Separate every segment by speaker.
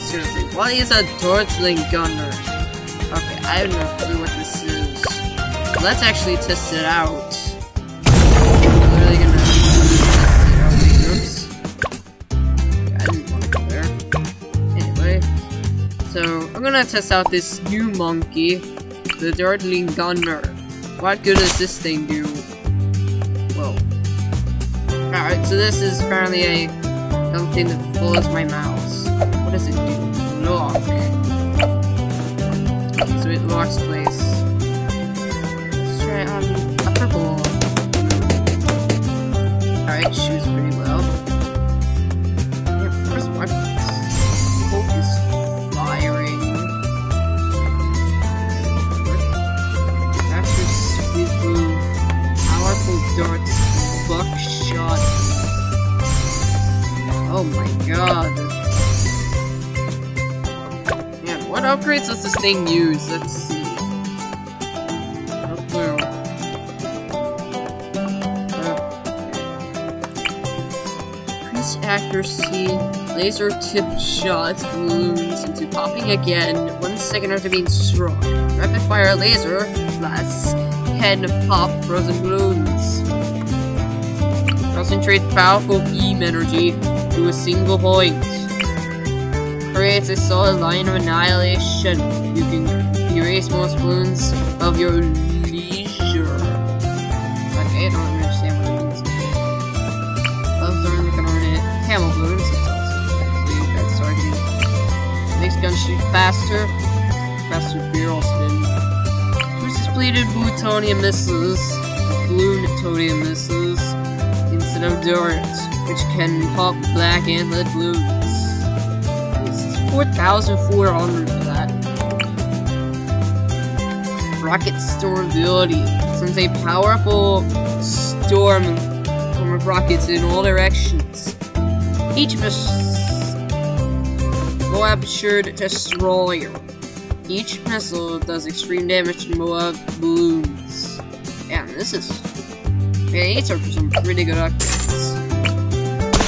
Speaker 1: Seriously, what is a Dartling Gunner? Okay, I have no clue what this is. Let's actually test it out. I'm literally gonna test it out. Oops. I didn't want to go there. Anyway, so I'm gonna test out this new monkey, the Dartling Gunner. What good does this thing do? Whoa. Alright, so this is apparently a something that follows my mouse. What does it do? Lock. So it locks place. Let's try on a purple. Alright, shoots pretty well. Yeah, first one. Focus firing. After sweet blue, powerful darts, buckshot. Oh my god. What upgrades does this thing use? Let's see. Increase accuracy, laser tip shots balloons into popping again one second after being struck. Rapid fire laser blasts can pop frozen balloons. Concentrate powerful beam energy to a single point. Creates a solid line of annihilation. You can erase most balloons of your leisure. Okay, I don't understand what it means. Loves learn learn it. Camel balloons. That's targeting. Makes guns shoot faster. Faster barrel spin. Boosts depleted plutonium missiles. Plutonium missiles instead of dirt, which can pop black and red balloons. It's 4,400 for that. Rocket stormability sends a powerful storm of rockets in all directions. Each Moab-assured destroyer. Each missile does extreme damage to Moab balloons. Yeah, this is Man, these are some pretty good upgrades.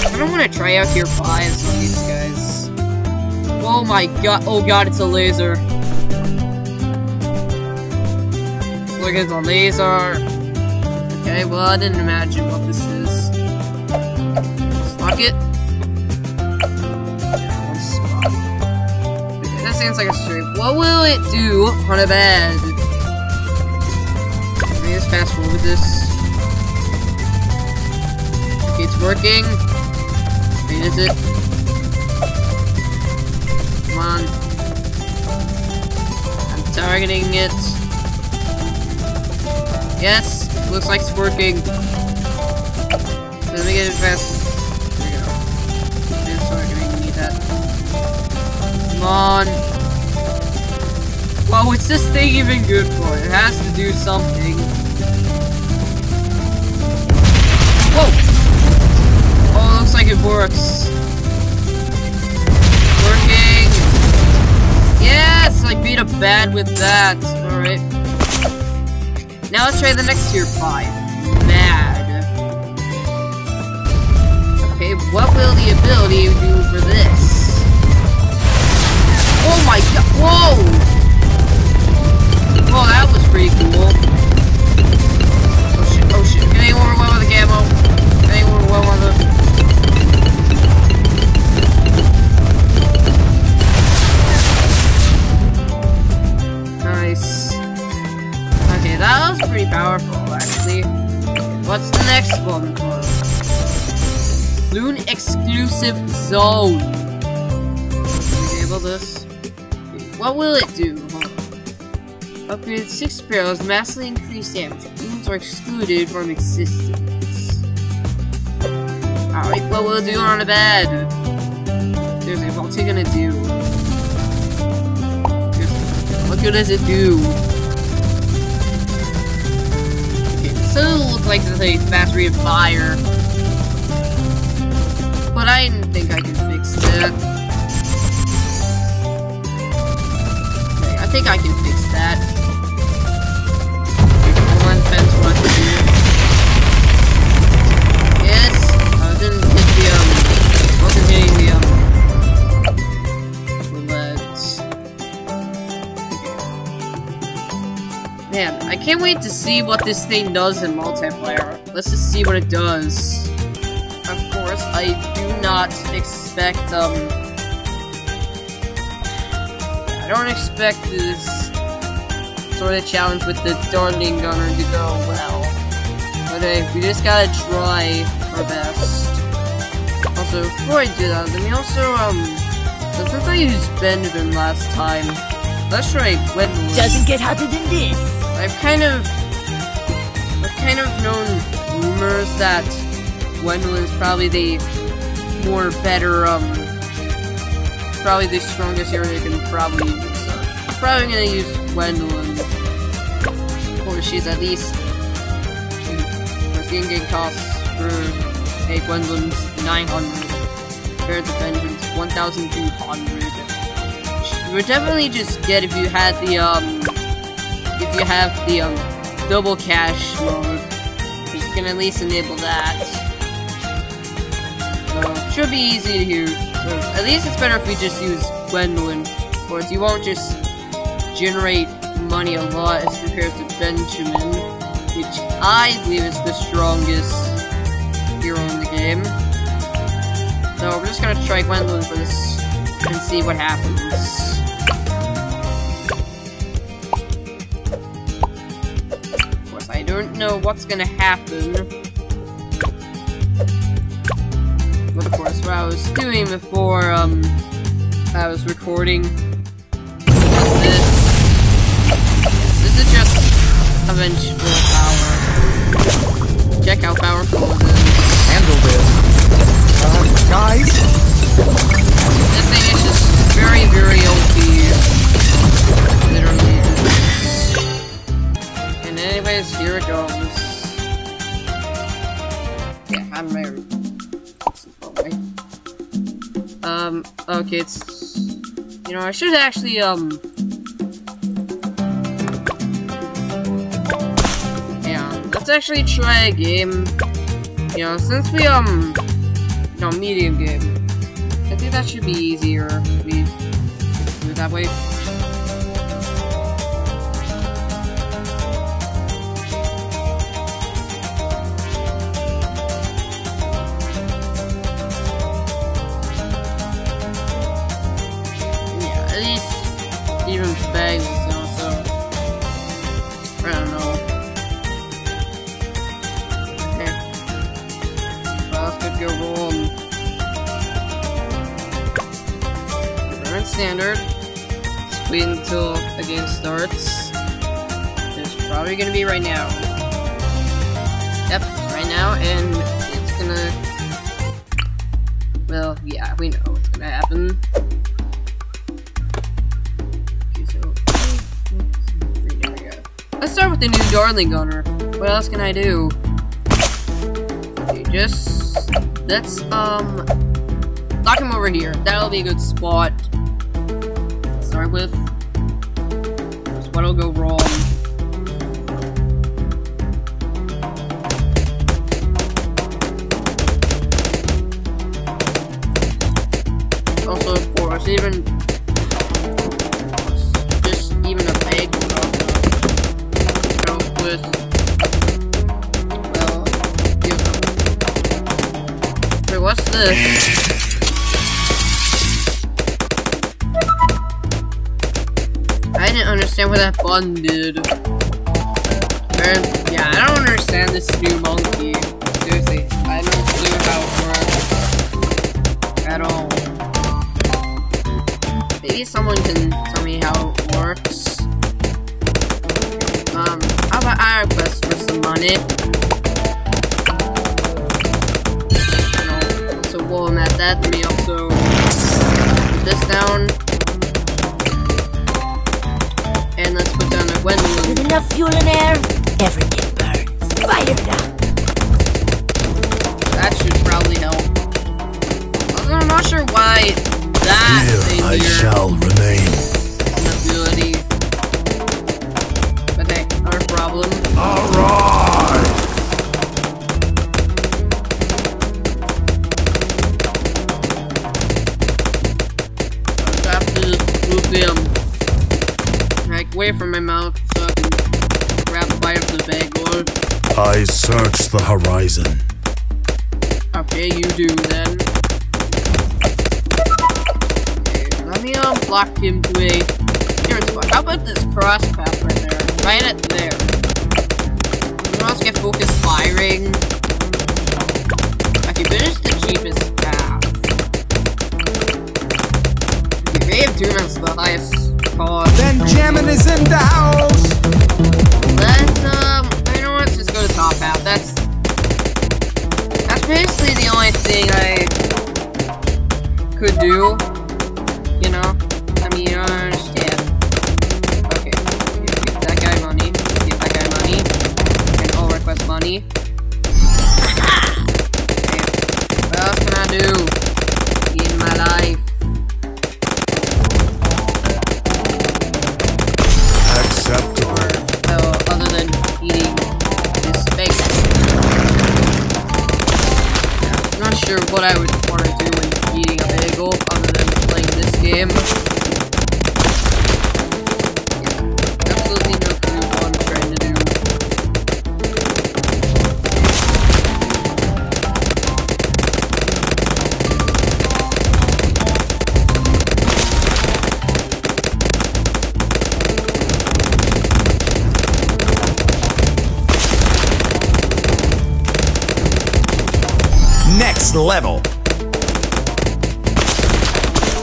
Speaker 1: I don't want to try out tier 5s on these guys. Oh my god, oh god, it's a laser. Look at the laser. Okay, well, I didn't imagine what this is. Lock it. That seems like a straight. What will it do on a bed? Let me just fast forward this. Okay, it's working. Wait, is it? Targeting it. Yes, looks like it's working. Let me get it fast. There we go. It's targeting, need that. Come on. Well, what's this thing even good for? It has to do something. Whoa! Oh, looks like it works. Yes, I beat a bad with that. Alright. Now let's try the next tier 5. Mad. Okay, what will the ability do for this? Oh my god, whoa! Whoa, that was pretty cool. Oh shit, oh shit, can anyone run with the camo? Can anyone run with the... Nice. Okay, that was pretty powerful, actually. What's the next one for? Loon Exclusive Zone. Enable this. What will it do? Upgraded 6 barrels, massively increased damage. Loons are excluded from existence. Alright, what will it do on a bed? Seriously, what's it gonna do? Good does it do? It looks like it's a fast of fire. But I didn't think I could fix that. Okay, I think I can fix that. Man, I can't wait to see what this thing does in multiplayer. Let's just see what it does. Of course, I do not expect, um... I don't expect this sort of challenge with the Dartling Gunner to go well. Okay, we just gotta try our best. Also, before I do that, let me also, um... Since I used Benjamin last time, let's try Gwendolyn.
Speaker 2: Doesn't get hotter than this.
Speaker 1: I've kind of... I've kind of known rumors that Gwendolyn's probably the more better, um... Probably the strongest hero you can probably use. So I'm probably gonna use Gwendolyn. Or she's at least... Because the in-game costs for a Gwendolyn's 900 compared to Benjamin's 1,200. You would definitely just get if you had the, um if you have the um, double cash mode, you can at least enable that. So, should be easy to use. So, at least it's better if you just use Gwendolyn. Course, you won't just generate money a lot as compared to Benjamin, which I believe is the strongest hero in the game. So, we're just gonna try Gwendolyn for this and see what happens. Don't know what's gonna happen. But of course, what I was doing before, um, I was recording was this. This is just a vengeful power. Check how powerful it is.
Speaker 3: Handle this. Uh, guys?
Speaker 1: This thing is just very, very OP. Literally. Anyways, here it goes. Yeah, I'm married. Um, okay, it's... You know, I should actually, um... Yeah, let's actually try a game. You know, since we, um... You know, medium game. I think that should be easier we do it that way. Happen. Okay, so. Let's start with the new Dartling Gunner. What else can I do? Okay, just. Let's, um. Lock him over here. That'll be a good spot. Start with. What'll go wrong. Also, even just even a bag would with well. Wait, what's this? I didn't understand what that button did. And, yeah, I don't understand this new monkey. Maybe someone can tell me how it works. Um, how about I request for some money? So I'm at that, let me also put this down. And let's put down a Gwendolyn.
Speaker 2: With enough fuel and air, everything burns. Fired up.
Speaker 1: That should probably help. I'm not sure why that
Speaker 4: Here I shall remain.
Speaker 1: Inability. Okay, our problem.
Speaker 4: Alright!
Speaker 1: I have to move him. Like, away from my mouth so I can
Speaker 4: grab a bite of the bagel.
Speaker 1: I search the horizon.
Speaker 4: Okay, you do then. don't block him to a nearest block. How about this cross path right there? Right at there. Anyone else get focused firing? Okay, finish the cheapest path. Okay, they have two rounds the highest cost.
Speaker 3: Then jamming is in the house.
Speaker 4: Let's um, I know what? Let's just go to top path. That's that's basically the only thing I could do.
Speaker 3: next level.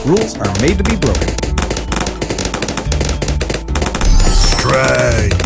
Speaker 3: Rules are made to be broken.
Speaker 1: Strength.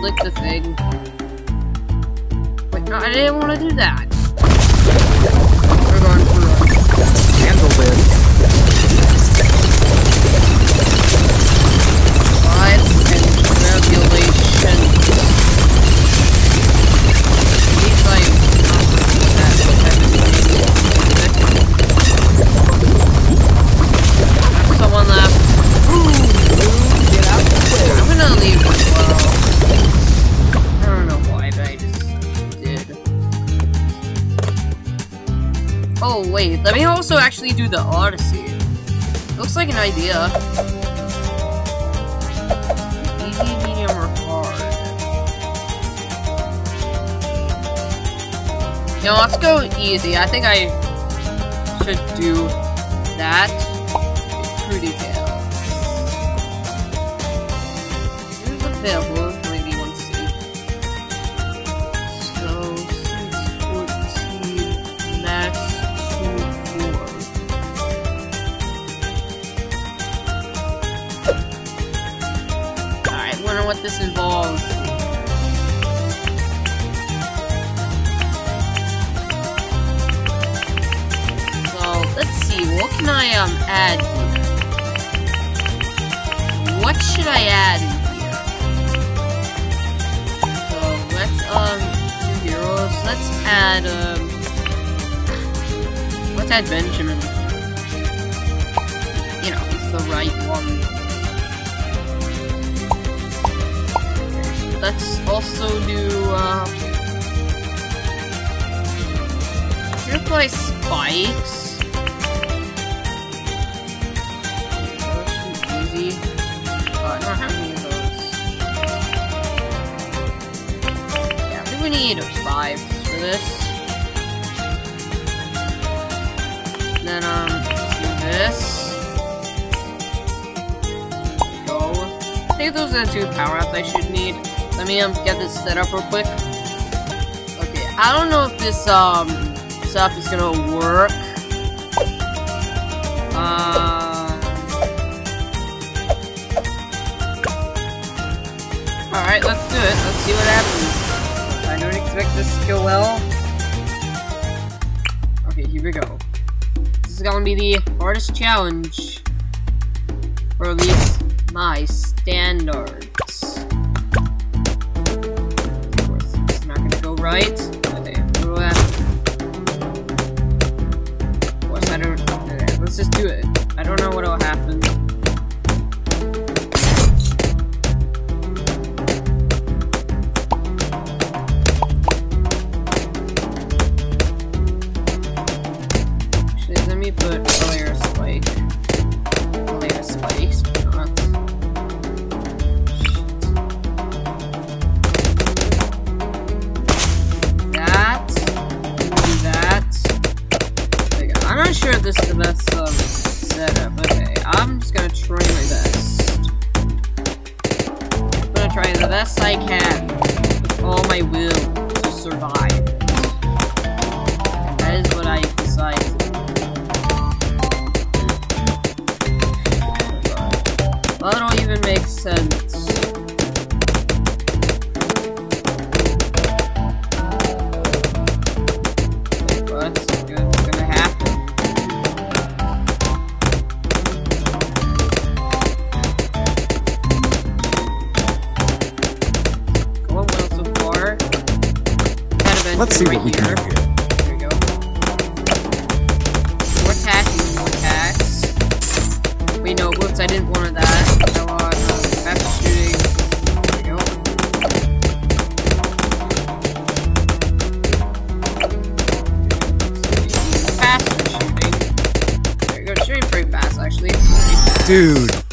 Speaker 1: Click the thing. Wait, no, I didn't want to do that.
Speaker 3: Handle this.
Speaker 1: Actually do the Odyssey. Looks like an idea. Easy, medium, or hard. Know, let's go easy. I think I should do that. True details. Here's available, maybe Benjamin. You know, he's the right one. Let's also do, uh... Should I play Spikes? Easy. Uh, have any of those. Yeah, we need five for this. Then, um, do this. Go. I think those are the two power-ups I should need. Let me, um, get this set up real quick. Okay, I don't know if this, um, setup is gonna work. Uh... Alright, let's do it. Let's see what happens. I don't expect this to go well. Okay, here we go. This is gonna be the hardest challenge. Or at least my standards. Let's
Speaker 3: see
Speaker 1: right
Speaker 3: what we can
Speaker 1: here.
Speaker 3: do here.
Speaker 1: There we go. More attacking, more attacks. Wait, no, whoops, I didn't want that. Want uh, shooting. There we go. Faster shooting. There we go, shooting pretty fast, actually. Pretty fast.
Speaker 3: Dude.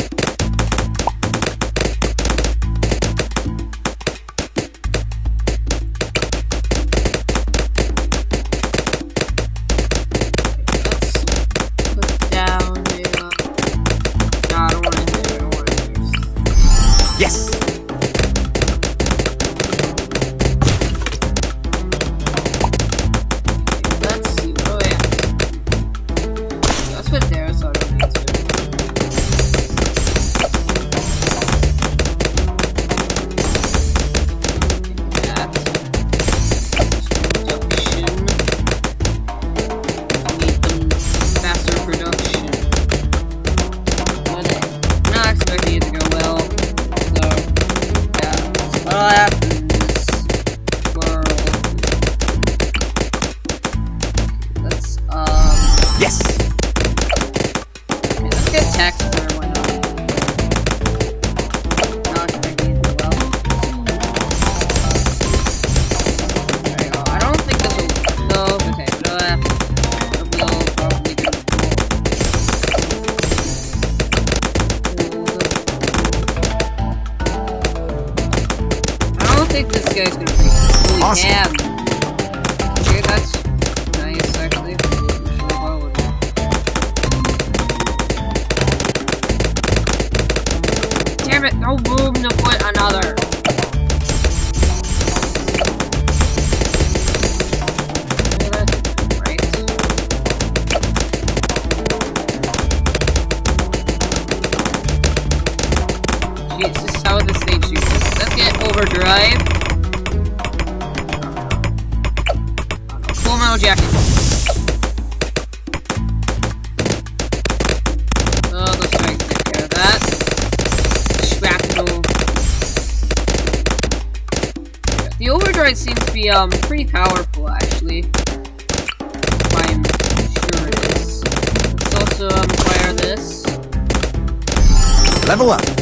Speaker 1: Overdrive. Full metal jacket. Oh, those strikes take care of that. Shrapnel. The overdrive seems to be um pretty powerful actually. If I'm sure it is. Let's also um fire this.
Speaker 3: Level up.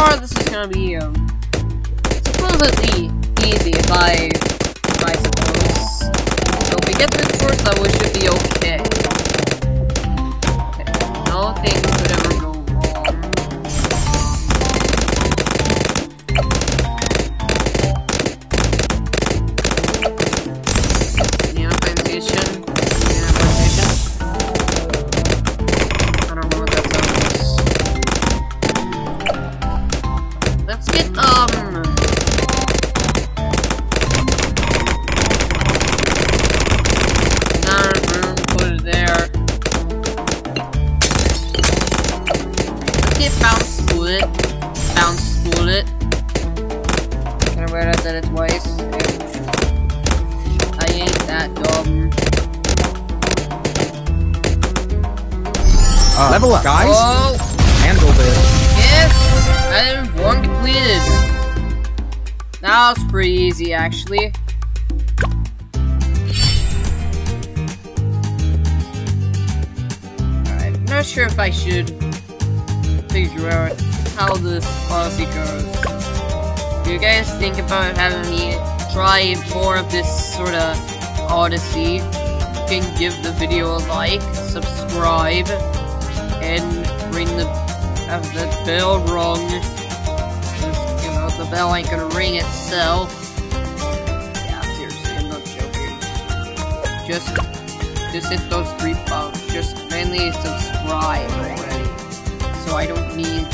Speaker 1: Far this is gonna be um supposedly easy if I if I suppose. So if we get through the first level we should be okay. Okay. Nothing could ever
Speaker 3: Uh, Level up, guys.
Speaker 1: Oh!
Speaker 3: Handle this.
Speaker 1: Yes! Item 1 completed! That was pretty easy, actually. I'm not sure if I should figure out how this policy goes. Do you guys think about having me try more of this sort of odyssey? You can give the video a like, subscribe, and ring the have the bell rung. 'Cause, you know, the bell ain't gonna ring itself. Yeah, seriously, I'm not joking. Just, just hit those three buttons. Just mainly subscribe already. So I don't need.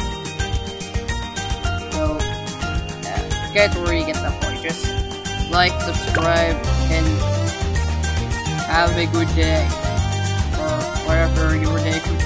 Speaker 1: So, yeah, uh, where you get the point. Just like, subscribe, and have a good day. Or whatever your day could.